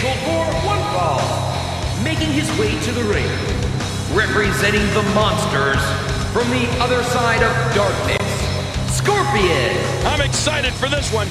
scheduled for one fall. Making his way to the ring, representing the monsters from the other side of darkness, Scorpion. I'm excited for this one.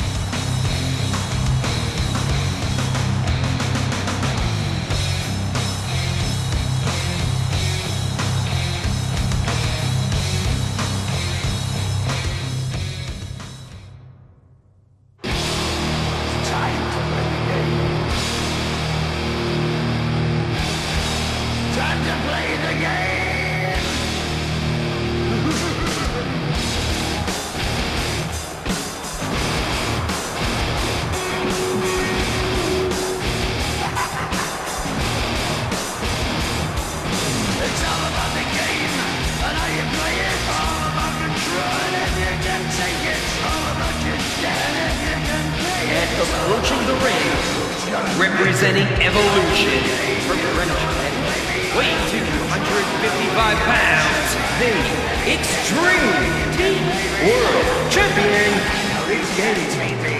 Representing Evolution weighing 255 pounds, the Extreme Team World Champion,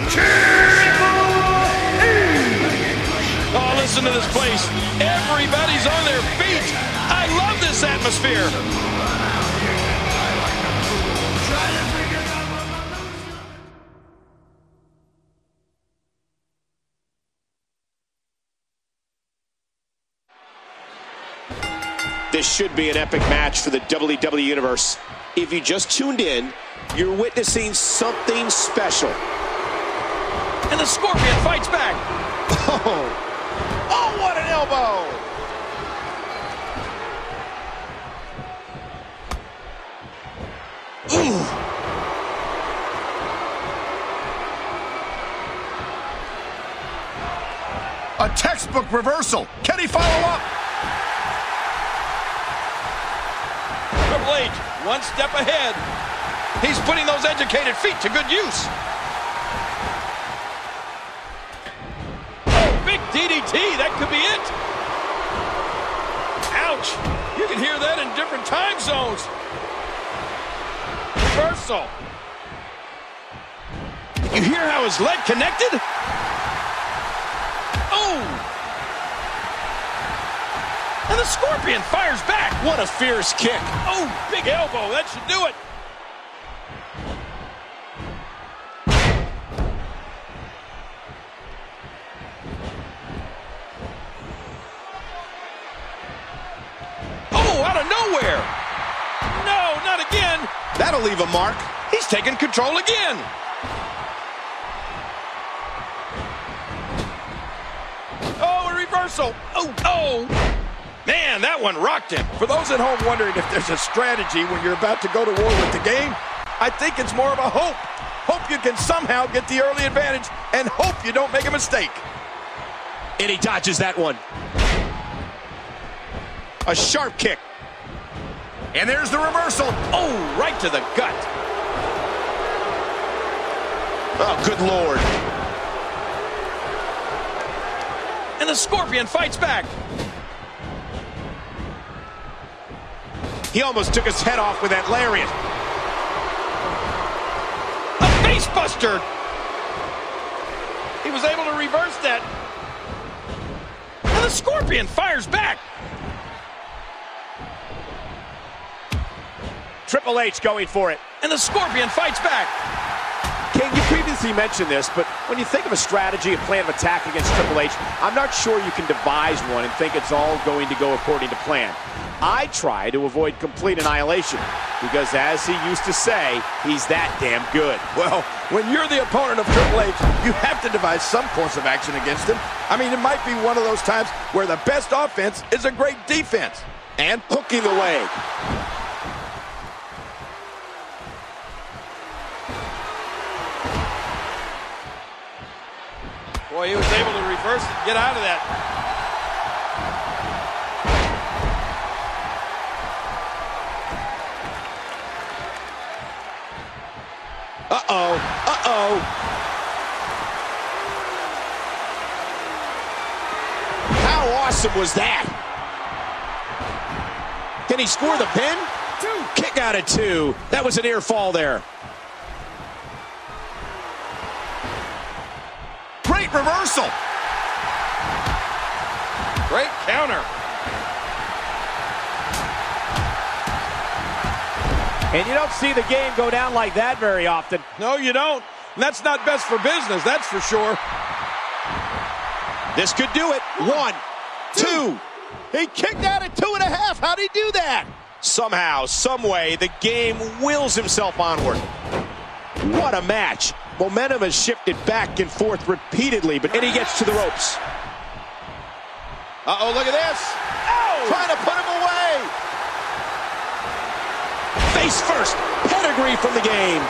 Triple! Oh, listen to this place. Everybody's on their feet. I love this atmosphere. This should be an epic match for the WWE Universe. If you just tuned in, you're witnessing something special. And the Scorpion fights back. Oh, oh what an elbow! Ooh. A textbook reversal. Can he follow up? Triple H, one step ahead. He's putting those educated feet to good use. Oh, big DDT. That could be it. Ouch. You can hear that in different time zones. Reversal. You hear how his leg connected? Oh! And the Scorpion fires back. What a fierce kick. Oh, big elbow. That should do it. Oh, out of nowhere. No, not again. That'll leave a mark. He's taking control again. Oh, a reversal. Oh, oh. Man, that one rocked him. For those at home wondering if there's a strategy when you're about to go to war with the game, I think it's more of a hope. Hope you can somehow get the early advantage and hope you don't make a mistake. And he dodges that one. A sharp kick. And there's the reversal. Oh, right to the gut. Oh, good lord. And the Scorpion fights back. He almost took his head off with that lariat. A face buster. He was able to reverse that. And the Scorpion fires back. Triple H going for it. And the Scorpion fights back. King, you previously mentioned this, but when you think of a strategy, a plan of attack against Triple H, I'm not sure you can devise one and think it's all going to go according to plan. I try to avoid complete annihilation because, as he used to say, he's that damn good. Well, when you're the opponent of Triple H, you have to devise some course of action against him. I mean, it might be one of those times where the best offense is a great defense. And hooking the leg. Boy, he was able to reverse it and get out of that. Uh-oh. Uh-oh. How awesome was that? Can he score the pin? Two. Kick out of two. That was an near fall there. Great reversal. Great counter. And you don't see the game go down like that very often. No, you don't. That's not best for business, that's for sure. This could do it. One, two. He kicked out at two and a half. How'd he do that? Somehow, someway, the game wills himself onward. What a match. Momentum has shifted back and forth repeatedly, but and he gets to the ropes. Uh-oh, look at this. Oh! Trying to put him away. Face first. Pedigree from the game.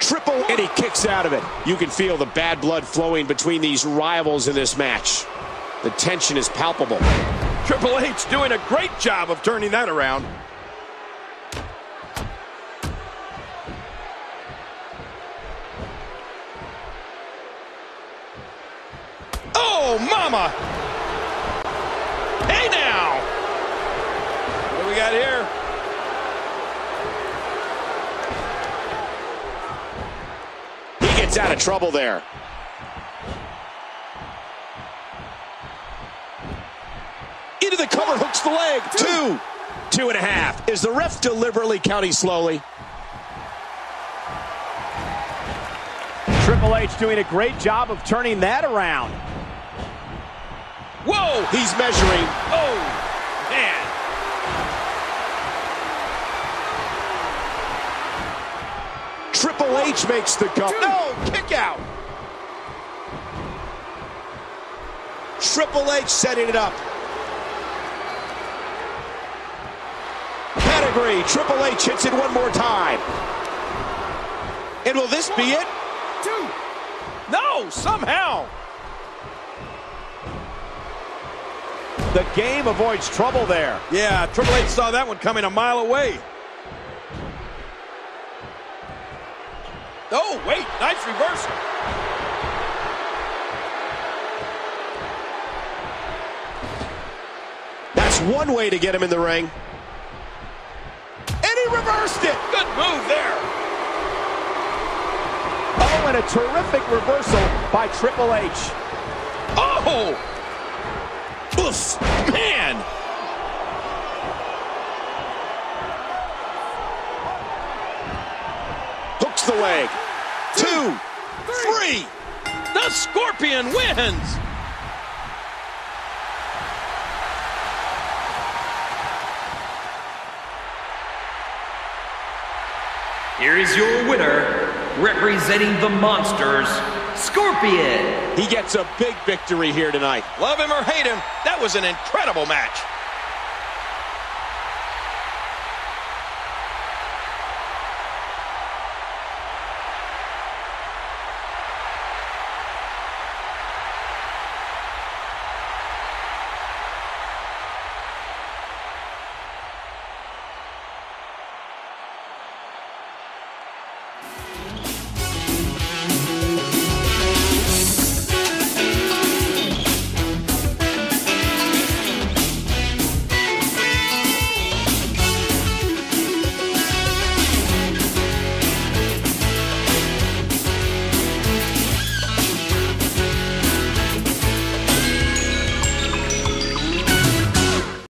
Triple, and he kicks out of it. You can feel the bad blood flowing between these rivals in this match. The tension is palpable. Triple H doing a great job of turning that around. Mama! Hey now! What do we got here? He gets out of trouble there. Into the cover, hooks the leg. Two. Two and a half. Is the ref deliberately counting slowly? Triple H doing a great job of turning that around. Whoa! He's measuring. Oh, man. Triple H makes the cover. No, oh, kick out. Triple H setting it up. Pedigree. Triple H hits it one more time. And will this be it? Two. No, somehow. The game avoids trouble there. Yeah, Triple H saw that one coming a mile away. Oh, wait, nice reversal. That's one way to get him in the ring. And he reversed it. Good move there. Oh, and a terrific reversal by Triple H. Oh! Man! Hooks the leg. Two. Three! The Scorpion wins! Here is your winner, representing the Monsters, Scorpion. He gets a big victory here tonight. Love him or hate him, that was an incredible match.